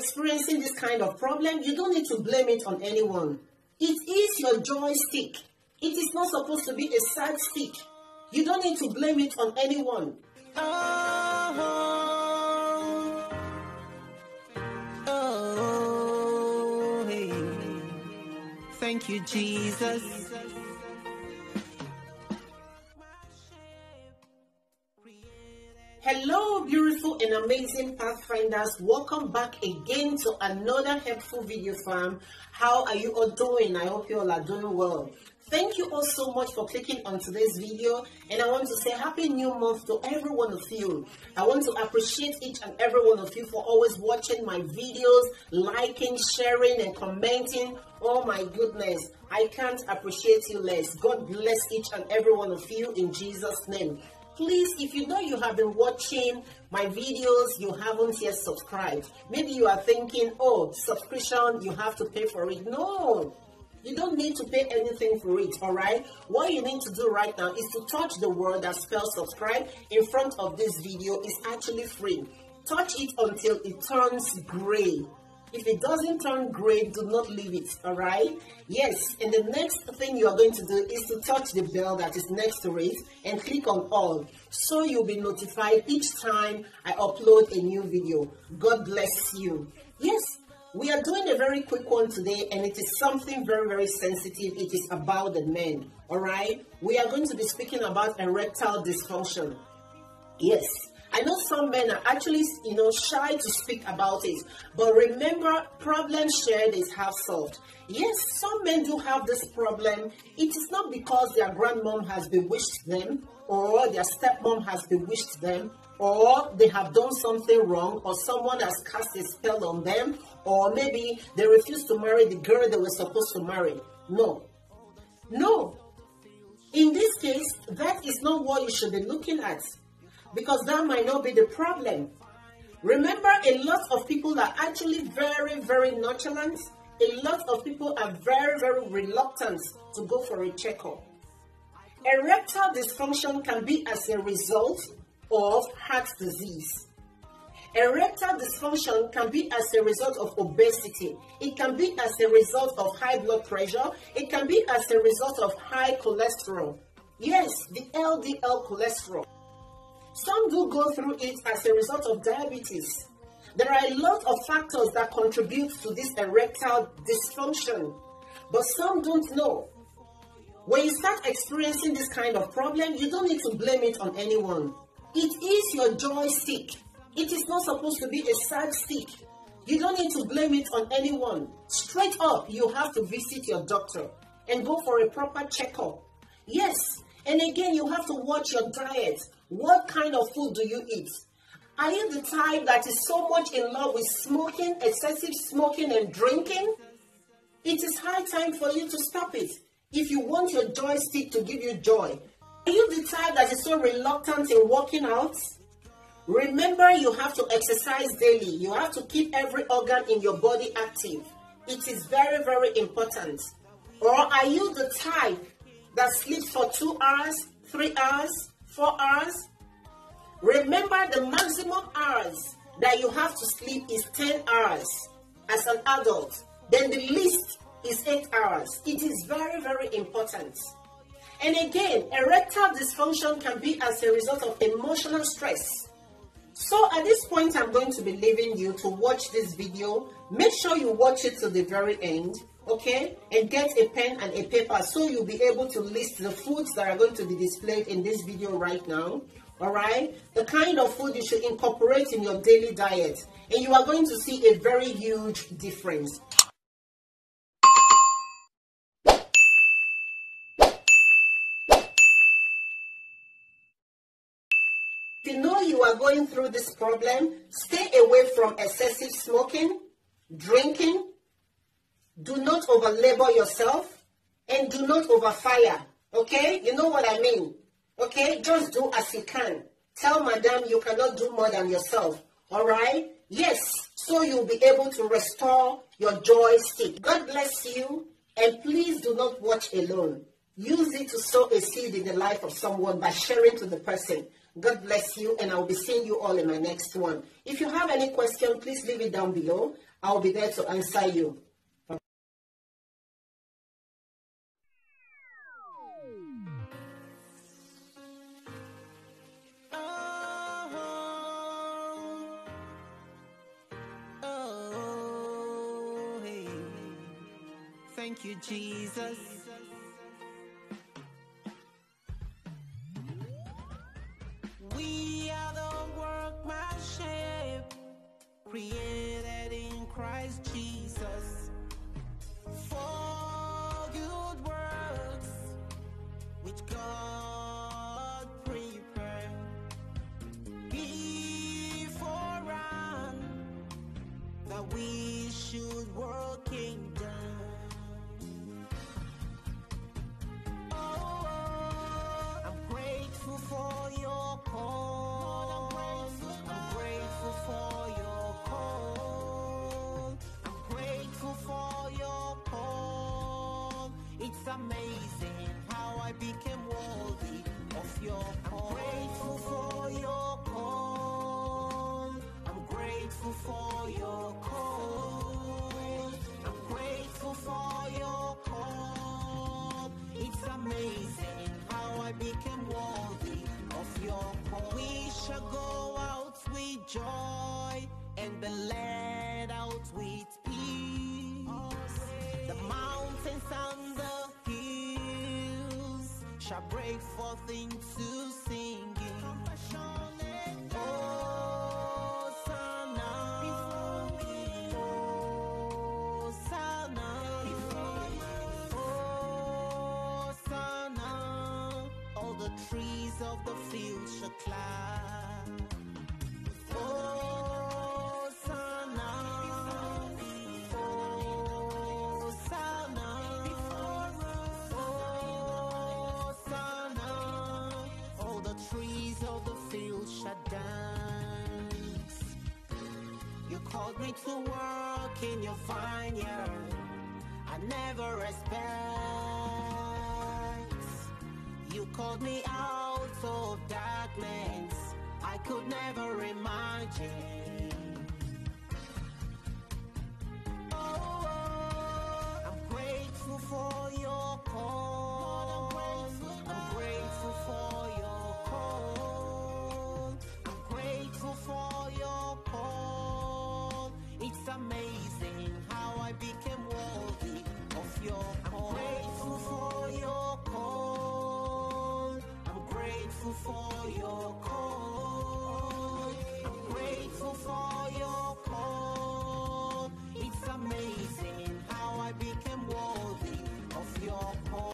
experiencing this kind of problem, you don't need to blame it on anyone. It is your joystick. It is not supposed to be a sad stick. You don't need to blame it on anyone. Oh, oh, hey. Thank you, Jesus. Hello, beautiful and amazing Pathfinders. Welcome back again to another helpful video fam. How are you all doing? I hope you all are doing well. Thank you all so much for clicking on today's video and I want to say happy new month to every one of you. I want to appreciate each and every one of you for always watching my videos, liking, sharing and commenting. Oh my goodness, I can't appreciate you less. God bless each and every one of you in Jesus name please if you know you have been watching my videos you haven't yet subscribed maybe you are thinking oh subscription you have to pay for it no you don't need to pay anything for it, all right? What you need to do right now is to touch the word that spells subscribe in front of this video. It's actually free. Touch it until it turns gray. If it doesn't turn gray, do not leave it, all right? Yes, and the next thing you are going to do is to touch the bell that is next to it and click on all. So you'll be notified each time I upload a new video. God bless you. Yes, we are doing a very quick one today and it is something very, very sensitive. It is about the men, all right? We are going to be speaking about erectile dysfunction. Yes, I know some men are actually, you know, shy to speak about it. But remember, problem shared is half solved. Yes, some men do have this problem. It is not because their grandmom has bewitched them or their stepmom has bewitched them or they have done something wrong or someone has cast a spell on them or maybe they refuse to marry the girl they were supposed to marry. No. No. In this case, that is not what you should be looking at because that might not be the problem. Remember, a lot of people are actually very, very nonchalant. A lot of people are very, very reluctant to go for a checkup. Erectile dysfunction can be as a result of heart disease. Erectile dysfunction can be as a result of obesity. It can be as a result of high blood pressure. It can be as a result of high cholesterol. Yes, the LDL cholesterol. Some do go through it as a result of diabetes. There are a lot of factors that contribute to this erectile dysfunction, but some don't know. When you start experiencing this kind of problem, you don't need to blame it on anyone. It is your joystick. It is not supposed to be a sad stick. You don't need to blame it on anyone. Straight up, you have to visit your doctor and go for a proper checkup. Yes, and again, you have to watch your diet. What kind of food do you eat? Are you the type that is so much in love with smoking, excessive smoking, and drinking? It is high time for you to stop it if you want your joystick to give you joy. Are you the type that is so reluctant in working out? Remember, you have to exercise daily. You have to keep every organ in your body active. It is very, very important. Or are you the type that sleeps for two hours, three hours, four hours? Remember, the maximum hours that you have to sleep is 10 hours as an adult. Then the least is 8 hours. It is very, very important. And again, erectile dysfunction can be as a result of emotional stress. So at this point, I'm going to be leaving you to watch this video. Make sure you watch it to the very end, okay? And get a pen and a paper so you'll be able to list the foods that are going to be displayed in this video right now, all right? The kind of food you should incorporate in your daily diet. And you are going to see a very huge difference. If you know you are going through this problem, stay away from excessive smoking, drinking, do not overlabor yourself, and do not overfire. Okay? You know what I mean? Okay? Just do as you can. Tell madam you cannot do more than yourself. Alright? Yes, so you'll be able to restore your joystick. God bless you, and please do not watch alone. Use it to sow a seed in the life of someone by sharing to the person. God bless you, and I'll be seeing you all in my next one. If you have any question, please leave it down below. I'll be there to answer you. Thank you, Jesus. We are the workmanship created in Christ Jesus It's amazing how I became worthy of your call. I'm grateful for your call. I'm grateful for your call. I'm grateful for your call. It's amazing how I became worthy of your call. We shall go out with joy and be led out with peace. The mountains and the shall break forth into singing. Trees of the field shall clap. Called me to work in your vineyard. I never expect. You called me out of darkness. I could never imagine. Oh, oh, oh. I'm grateful for your call. For your call. I'm grateful for your call. It's amazing how I became worthy of your call.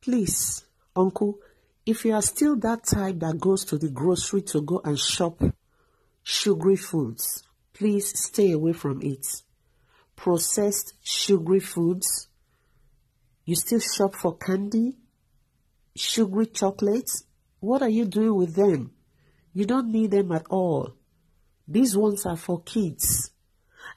Please, uncle, if you are still that type that goes to the grocery to go and shop sugary foods, please stay away from it. Processed sugary foods. You still shop for candy, sugary chocolates. What are you doing with them? You don't need them at all. These ones are for kids.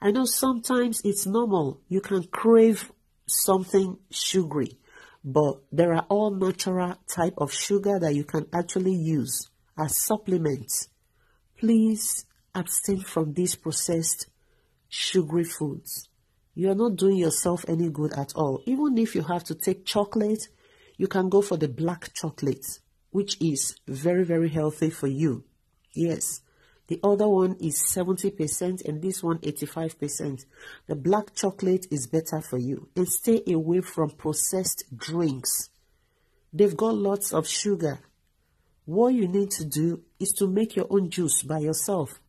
I know sometimes it's normal. You can crave something sugary, but there are all natural type of sugar that you can actually use as supplements. Please abstain from these processed sugary foods. You are not doing yourself any good at all. Even if you have to take chocolate, you can go for the black chocolate, which is very, very healthy for you. Yes. The other one is 70% and this one 85%. The black chocolate is better for you. And stay away from processed drinks. They've got lots of sugar. What you need to do is to make your own juice by yourself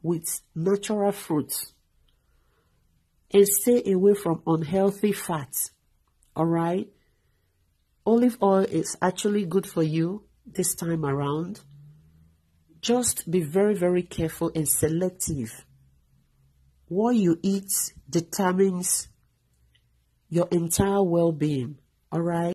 with natural fruits. And stay away from unhealthy fats. Alright? Olive oil is actually good for you this time around. Just be very, very careful and selective. What you eat determines your entire well being. All right.